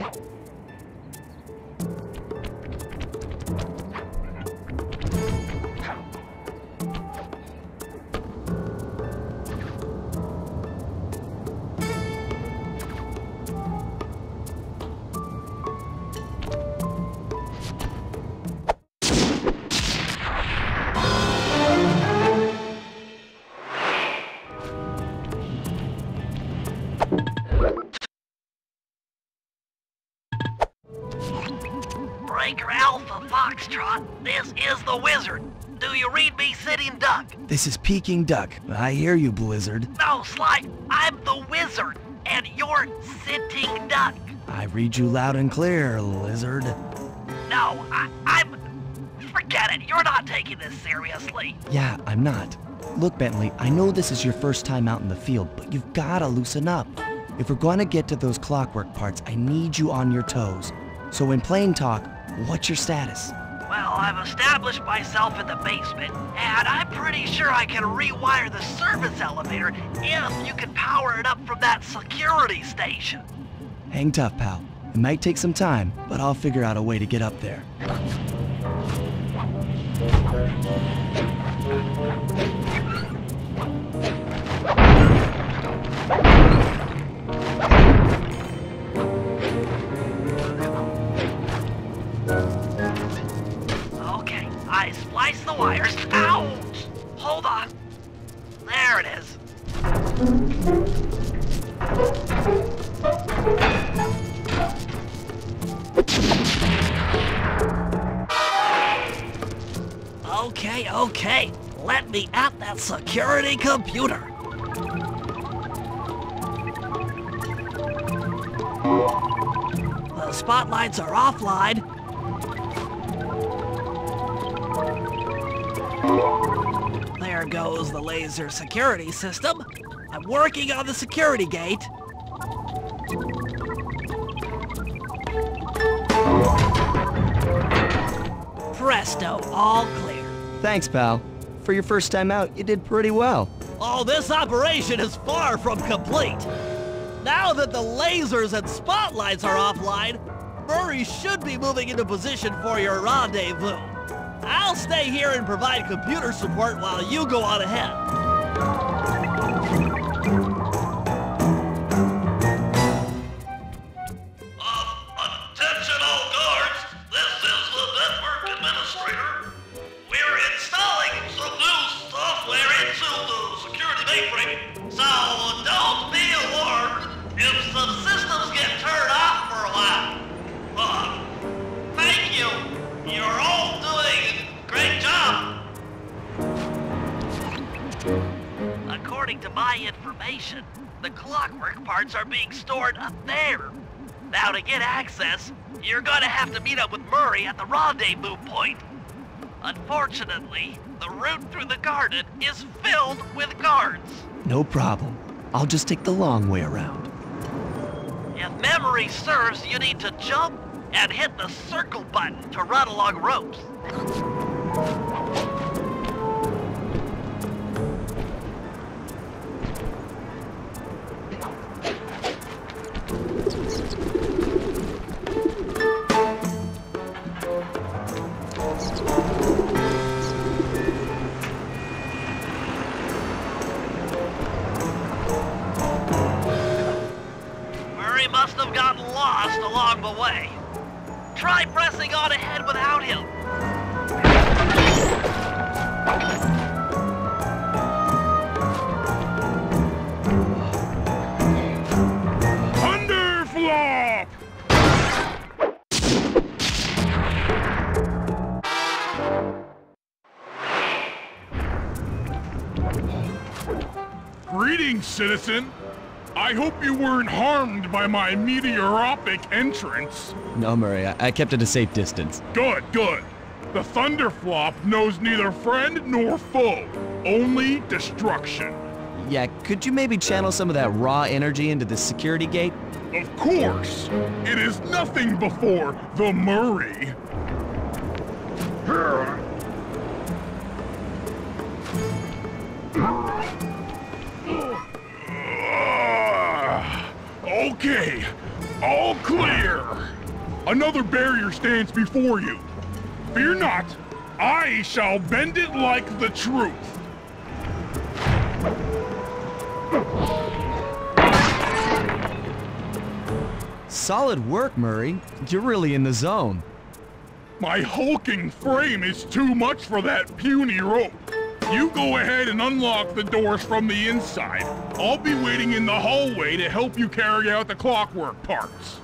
Breaker Foxtrot, this is the Wizard. Do you read me, Sitting Duck? This is Peking Duck. I hear you, Blizzard. No, Sly, I'm the Wizard, and you're Sitting Duck. I read you loud and clear, Lizard. No, I, I'm... Forget it, you're not taking this seriously. Yeah, I'm not. Look, Bentley, I know this is your first time out in the field, but you've gotta loosen up. If we're gonna get to those clockwork parts, I need you on your toes. So in plain talk, what's your status? I've established myself in the basement, and I'm pretty sure I can rewire the service elevator if you can power it up from that security station. Hang tough, pal. It might take some time, but I'll figure out a way to get up there. Okay. Let me at that security computer. The spotlights are offline. There goes the laser security system. I'm working on the security gate. Presto, all clear. Thanks, pal. For your first time out, you did pretty well. Oh, this operation is far from complete. Now that the lasers and spotlights are offline, Murray should be moving into position for your rendezvous. I'll stay here and provide computer support while you go on ahead. According to my information, the clockwork parts are being stored up there. Now to get access, you're gonna have to meet up with Murray at the rendezvous point. Unfortunately, the route through the garden is filled with guards. No problem. I'll just take the long way around. If memory serves, you need to jump and hit the circle button to run along ropes. Along the way. Try pressing on ahead without him. Thunderflop! Greetings, citizen. I hope you weren't harmed by my meteoropic entrance. No, Murray, I, I kept at a safe distance. Good, good. The Thunderflop knows neither friend nor foe, only destruction. Yeah, could you maybe channel some of that raw energy into the security gate? Of course, it is nothing before the Murray. Okay, all clear. another barrier stands before you. Fear not, I shall bend it like the truth. Solid work, Murray. You're really in the zone. My hulking frame is too much for that puny rope. You go ahead and unlock the doors from the inside. I'll be waiting in the hallway to help you carry out the clockwork parts.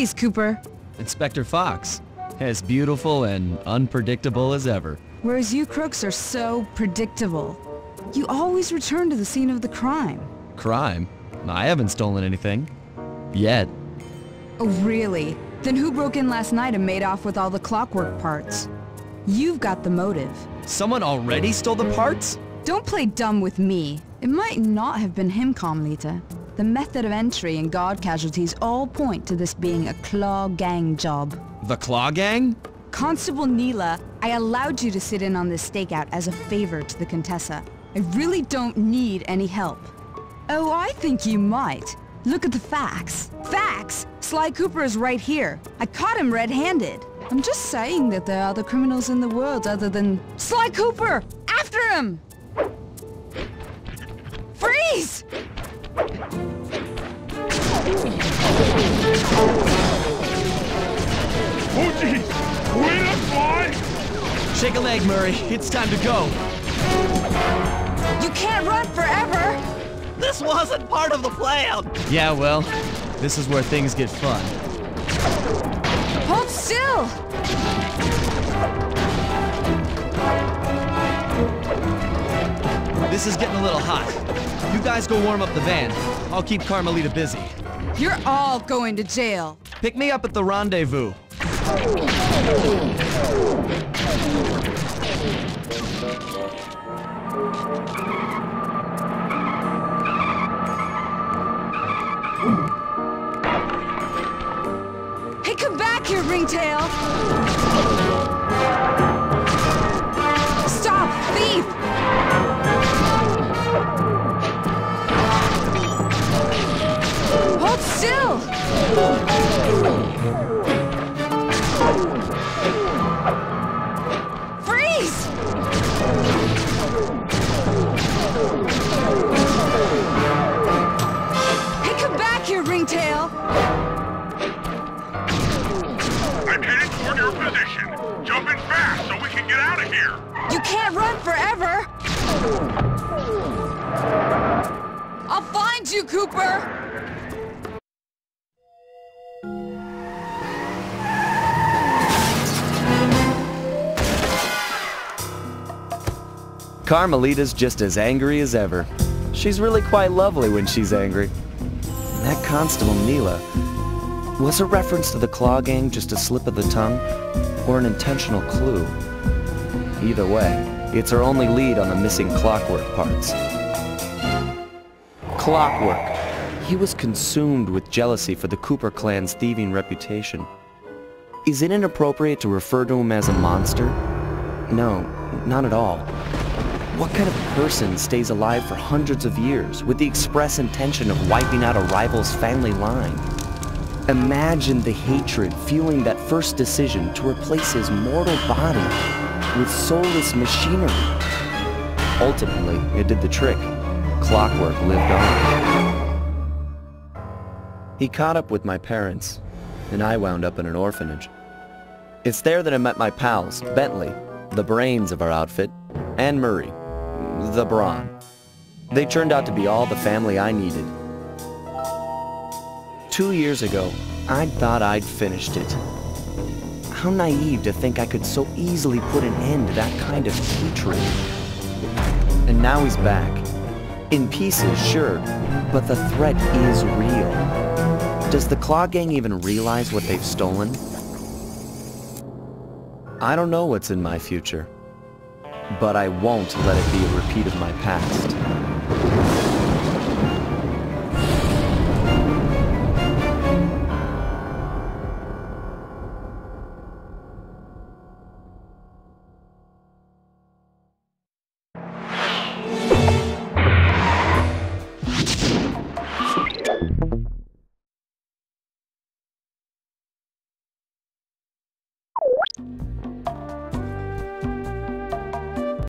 Freeze, Cooper. Inspector Fox. As beautiful and unpredictable as ever. Whereas you crooks are so predictable. You always return to the scene of the crime. Crime? I haven't stolen anything. Yet. Oh, really? Then who broke in last night and made off with all the clockwork parts? You've got the motive. Someone already stole the parts? Don't play dumb with me. It might not have been him, Carmelita. The method of entry and guard casualties all point to this being a Klaww Gang job. The Klaww Gang? Constable Neyla, I allowed you to sit in on this stakeout as a favor to the Contessa. I really don't need any help. Oh, I think you might. Look at the facts. Facts? Sly Cooper is right here. I caught him red-handed. I'm just saying that there are other criminals in the world other than... Sly Cooper! After him! Freeze! Oh jeez! Wait up, Sly! Shake a leg, Murray. It's time to go. You can't run forever! This wasn't part of the plan. Yeah, well, this is where things get fun. Hold still! This is getting a little hot. You guys go warm up the van. I'll keep Carmelita busy. You're all going to jail. Pick me up at the rendezvous. Hey, come back here, Ringtail! Carmelita's just as angry as ever. She's really quite lovely when she's angry. That Constable Neyla, was a reference to the Klaww Gang just a slip of the tongue, or an intentional clue? Either way, it's our only lead on the missing clockwork parts. Clockwerk. He was consumed with jealousy for the Cooper clan's thieving reputation. Is it inappropriate to refer to him as a monster? No, not at all. What kind of person stays alive for hundreds of years with the express intention of wiping out a rival's family line? Imagine the hatred fueling that first decision to replace his mortal body with soulless machinery. Ultimately, it did the trick. Clockwerk lived on. He caught up with my parents, and I wound up in an orphanage. It's there that I met my pals, Bentley, the brains of our outfit, and Murray, the brawn. They turned out to be all the family I needed. Two years ago, I thought I'd finished it. How naive to think I could so easily put an end to that kind of hatred. And now he's back. In pieces, sure, but the threat is real. Does the Klaww Gang even realize what they've stolen? I don't know what's in my future. But I won't let it be a repeat of my past.